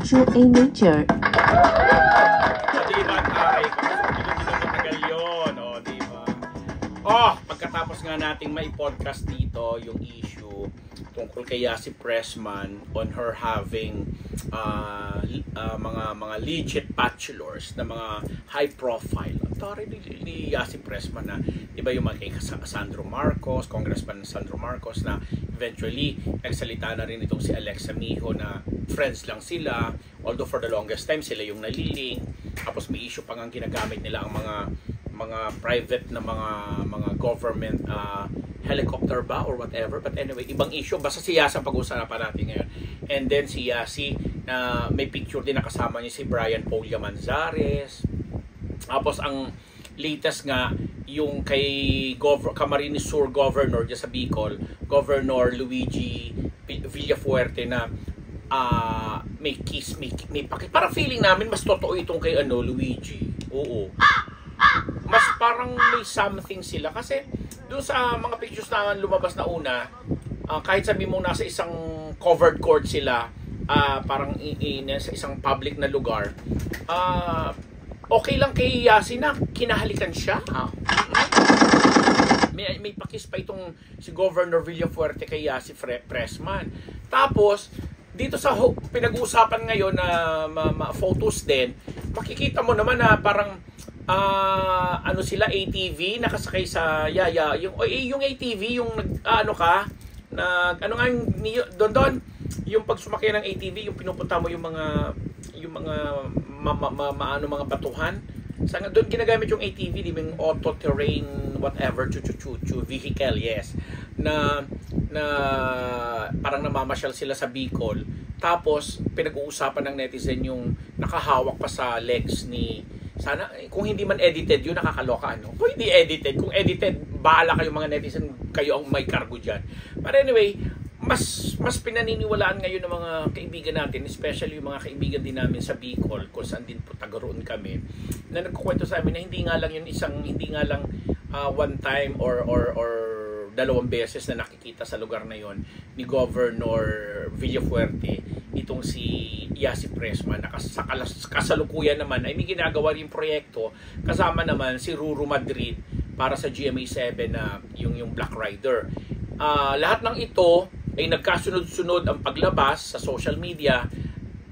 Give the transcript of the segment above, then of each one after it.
Statue A Major. O, di ba, tay? Hindi matagal yun. O, di ba? Oh, pagkatapos nga nating may podcast dito, yung issue tungkol kay Yasi Pressman on her having uh, uh, mga mga legit bachelors na mga high profile. Tari ni, ni Yasi Pressman na, di ba yung mga kay Sandro Marcos, Congressman Sandro Marcos na eventually nagsalita na rin itong si Alexa Miho na friends lang sila. Although for the longest time sila yung naliling tapos may issue pa nga ginagamit nila ang mga mga private na mga mga government uh, helicopter ba or whatever. But anyway ibang issue. Basta si Yasa pag-uusapan natin ngayon. And then si Yasi na uh, may picture din nakasama niya si Brian Paulia Manzares. Tapos ang latest nga yung kay Gov- Camarines Sur Governor dyan sa Bicol, Governor Luigi Villafuerte na uh, may kiss, may, may pakit. Parang feeling namin mas totoo itong kay ano, Luigi. Oo. Mas parang may something sila kasi doon sa mga pictures na lumabas na una, uh, kahit sabi mo nasa isang covered court sila, uh, parang in, in, sa isang public na lugar, uh, okay lang kay Yasi na kinahalikan siya. Ah. May, may pakis pa itong si Governor Villafuerte kay Yasi Pressman. Tapos, dito sa pinag-uusapan ngayon na ma, ma, photos din, makikita mo naman na parang uh, ano sila ATV nakasakay sa yaya yung yung ATV yung nag uh, ano ka nag ano nga yung doon doon yung pag sumakay ng ATV yung pinupunta mo yung mga yung mga ma, ma, ma, ma ano mga batuhan sa doon ginagamit yung ATV, di ba yung auto terrain whatever chu chu vehicle, yes. Na na parang namamasyal sila sa Bicol. Tapos pinag-uusapan ng netizen yung nakahawak pa sa legs ni sana kung hindi man edited yun nakakaloka ano kung hindi edited kung edited bahala kayo mga netizen kayo ang may cargo diyan but anyway mas mas pinaniniwalaan ngayon ng mga kaibigan natin, especially yung mga kaibigan din namin sa Bicol, kung saan din po taga kami, na nagkukwento sa amin na hindi nga lang yun isang hindi nga lang uh, one time or or or dalawang beses na nakikita sa lugar na yon ni Governor Villafuerte itong si Yasi Presma na sa kasalukuyan naman ay may ginagawa rin proyekto kasama naman si Ruru Madrid para sa GMA7 na yung yung Black Rider. Uh, lahat ng ito ay nagkasunod-sunod ang paglabas sa social media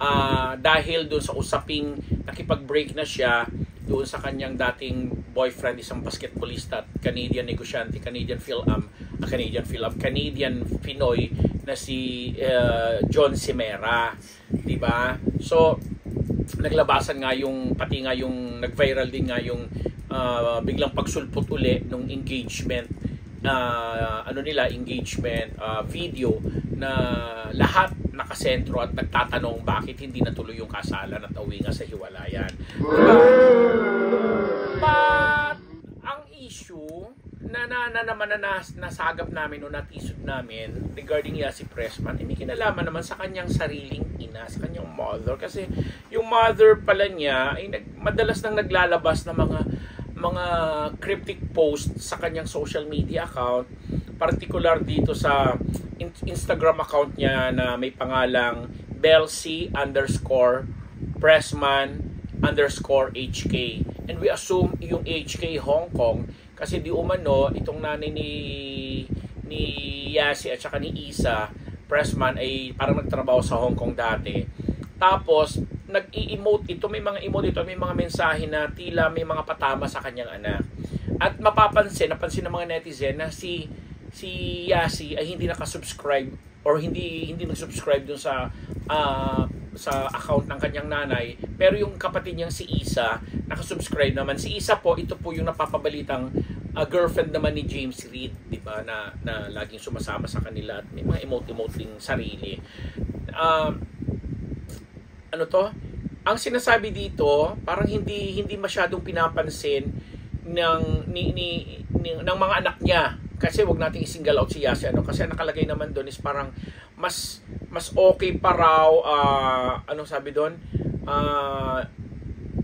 uh, dahil doon sa usaping nakipag-break na siya doon sa kanyang dating boyfriend, isang basketballista at Canadian negosyante, Canadian film, uh, Canadian film, Canadian Pinoy na si uh, John Simera, 'di ba? So naglabasan nga yung pati nga yung nag-viral din nga yung uh, biglang pagsulpot uli nung engagement uh, ano nila engagement uh, video na lahat nakasentro at nagtatanong bakit hindi natuloy yung kasalan at uwi nga sa hiwalayan. Diba? But ang issue na, na, na naman na nas, nasagap namin o natisod namin regarding Yasi Pressman, eh, kinalaman naman sa kanyang sariling ina, sa kanyang mother. Kasi yung mother pala niya ay nag, madalas nang naglalabas ng mga mga cryptic post sa kanyang social media account particular dito sa Instagram account niya na may pangalang Belsi underscore Pressman underscore HK and we assume yung HK Hong Kong kasi di umano itong nanay ni ni Yasi at saka ni Isa Pressman ay parang nagtrabaho sa Hong Kong dati. Tapos nag-i-emote ito, may mga emote ito, may mga mensahe na tila may mga patama sa kanyang anak. At mapapansin, napansin ng mga netizen na si si Yasi ay hindi naka-subscribe or hindi hindi nag-subscribe dun sa uh, sa account ng kanyang nanay. Pero yung kapatid niyang si Isa naka-subscribe naman. Si Isa po ito po yung napapabalitang uh, girlfriend naman ni James Reid di ba? Na na laging sumasama sa kanila at may mga emote-emote sarili. Um, uh, ano to, ang sinasabi dito, parang hindi hindi masyadong pinapansin ng ni, ni, ni ng mga anak niya kasi wag nating i-single out si Yasi ano kasi nakalagay naman doon is parang mas mas okay pa raw uh, ano sabi doon uh,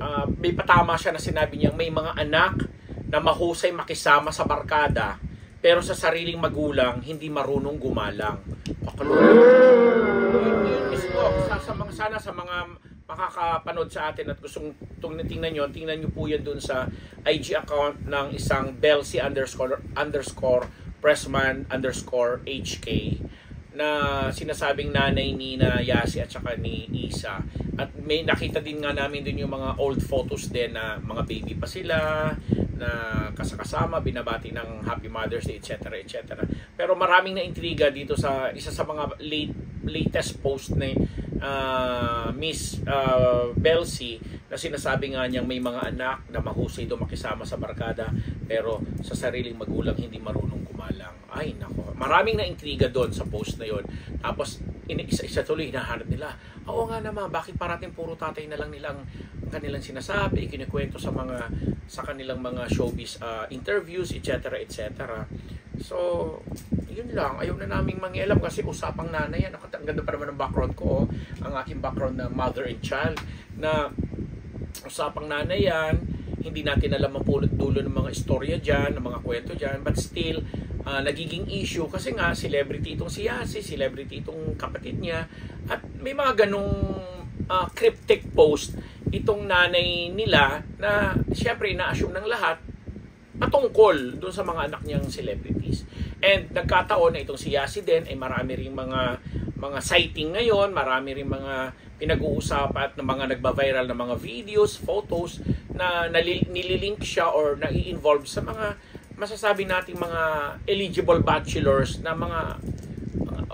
uh, may patama siya na sinabi niya may mga anak na mahusay makisama sa barkada pero sa sariling magulang hindi marunong gumalang. Pakalo. Mismo sa, sa sana sa mga makakapanood sa atin at gustong tingnan nyo, tingnan nyo po yan dun sa IG account ng isang Belsi underscore, underscore Pressman underscore HK na sinasabing nanay ni na Yasi at saka ni Isa. At may nakita din nga namin dun yung mga old photos din na mga baby pa sila, na kasakasama, binabati ng Happy Mother's Day, etc. etc. Pero maraming na intriga dito sa isa sa mga late, latest post ni uh, Miss uh, Belsi na sinasabi nga niyang may mga anak na mahusay do makisama sa barkada pero sa sariling magulang hindi marunong kumalang. Ay nako, maraming na intriga doon sa post na yon. Tapos isa-isa tuloy hinahanap nila. Oo nga naman, bakit parating puro tatay na lang nilang kanilang sinasabi, kinikwento sa mga sa kanilang mga showbiz uh, interviews, etc. etc. So, yun lang. Ayaw na naming mangialam kasi usapang nanay yan. Ang ganda pa naman ng background ko. Oh. Ang aking background na mother and child. Na usapang nanay yan. Hindi natin alam ang pulot dulo ng mga istorya dyan, ng mga kwento dyan. But still, uh, nagiging issue kasi nga celebrity itong si Yasi, celebrity itong kapatid niya. At may mga ganong uh, cryptic post itong nanay nila na siyempre ina-assume ng lahat patungkol doon sa mga anak niyang celebrities. And nagkataon na itong si Yasi din ay marami ring mga mga sighting ngayon, marami ring mga pinag-uusapan ng mga nagba-viral na mga videos, photos na nililink siya or nai-involve sa mga masasabi nating mga eligible bachelors na mga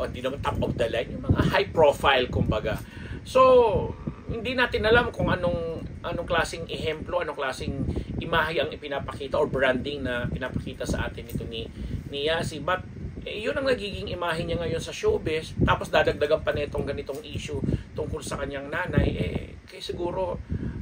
oh, hindi naman top of the line, yung mga high profile kumbaga. So, hindi natin alam kung anong anong klasing ehemplo, anong klasing imahe ang ipinapakita or branding na pinapakita sa atin ito ni ni Yasi. But eh, yun ang nagiging imahe niya ngayon sa showbiz. Tapos dadagdagan pa nitong ganitong issue tungkol sa kanyang nanay. Eh, kaya siguro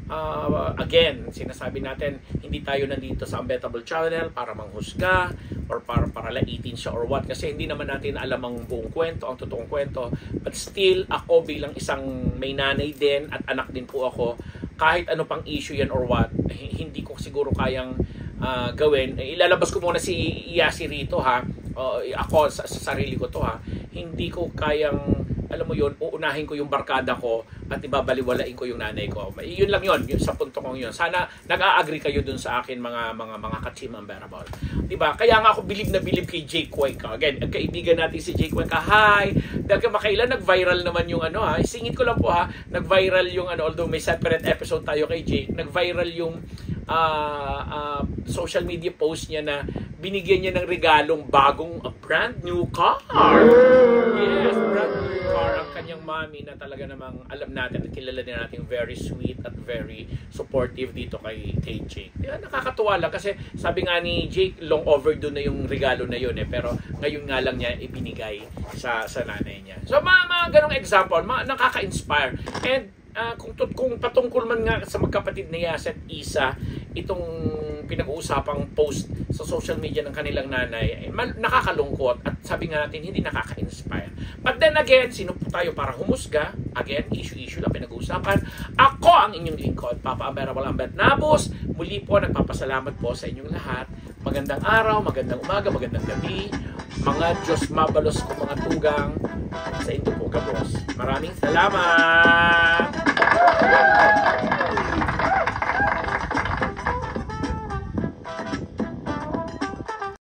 uh, again, sinasabi natin, hindi tayo nandito sa Unbettable Channel para manghusga or para, para laitin siya or what. Kasi hindi naman natin alam ang buong kwento, ang totoong kwento. But still, ako bilang isang may nanay din at anak din po ako, kahit ano pang issue yan or what, hindi ko siguro kayang uh, gawin. Ilalabas ko muna si Iyasi rito ha. Uh, ako sa, sa sarili ko to ha. Hindi ko kayang alam mo yun, uunahin ko yung barkada ko at ibabaliwalain ko yung nanay ko. Yun lang yun, yun sa punto kong yun. Sana nag-a-agree kayo dun sa akin mga mga mga ka-team unbearable. 'Di ba? Kaya nga ako bilib na bilib kay Jake Cuenca. Again, kaibigan natin si Jake Cuenca. Hi. Dahil makailan nag-viral naman yung ano ha. Singit ko lang po ha. Nag-viral yung ano although may separate episode tayo kay Jake. Nag-viral yung uh, uh, social media post niya na binigyan niya ng regalong bagong uh, brand new car. Yes, brand new kanyang mommy na talaga namang alam natin at kilala din natin very sweet at very supportive dito kay, kay Jake. Kaya nakakatuwa lang kasi sabi nga ni Jake, long overdue na yung regalo na yun eh. Pero ngayon nga lang niya ibinigay sa, sa nanay niya. So mga, mga ganong example, mga nakaka-inspire. And uh, kung, kung patungkol man nga sa magkapatid na Yas at Isa, itong pinag-uusapang post sa social media ng kanilang nanay, eh, nakakalungkot at sabi nga natin, hindi nakaka-inspire. But then again, sino po tayo para humusga? Again, issue-issue lang pinag-uusapan. Ako ang inyong lingkod, Papa Amerable Ambet Nabos. Muli po, nagpapasalamat po sa inyong lahat. Magandang araw, magandang umaga, magandang gabi. Mga Diyos mabalos ko mga tugang sa inyo po, kabos. Maraming salamat!